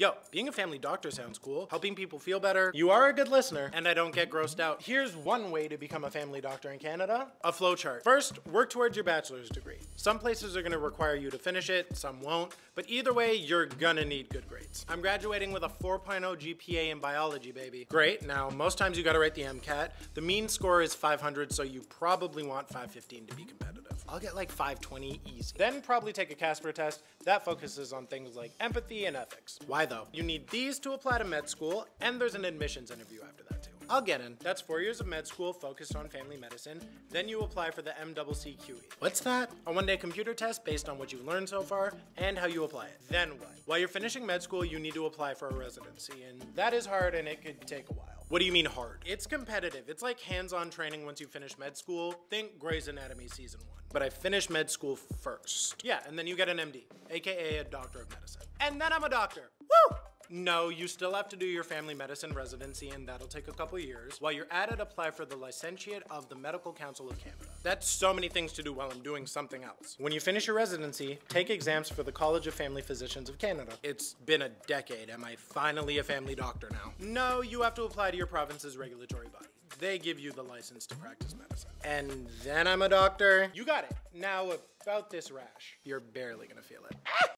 Yo, being a family doctor sounds cool. Helping people feel better. You are a good listener, and I don't get grossed out. Here's one way to become a family doctor in Canada a flowchart. First, work towards your bachelor's degree. Some places are gonna require you to finish it, some won't, but either way, you're gonna need good grades. I'm graduating with a 4.0 GPA in biology, baby. Great, now most times you gotta write the MCAT. The mean score is 500, so you probably want 515 to be competitive. I'll get like 520 easy. Then probably take a Casper test. That focuses on things like empathy and ethics. Why though? You need these to apply to med school, and there's an admissions interview after that too. I'll get in. That's four years of med school focused on family medicine. Then you apply for the MCCQE. What's that? A one day computer test based on what you've learned so far and how you apply it. Then what? While you're finishing med school, you need to apply for a residency, and that is hard and it could take a while. What do you mean hard? It's competitive. It's like hands on training once you finish med school. Think Grey's Anatomy season one. But I finished med school first. Yeah, and then you get an MD, aka a doctor of medicine. And then I'm a doctor. No, you still have to do your family medicine residency, and that'll take a couple years. While you're at it, apply for the licentiate of the Medical Council of Canada. That's so many things to do while I'm doing something else. When you finish your residency, take exams for the College of Family Physicians of Canada. It's been a decade. Am I finally a family doctor now? No, you have to apply to your province's regulatory body. They give you the license to practice medicine. And then I'm a doctor. You got it. Now, about this rash, you're barely gonna feel it.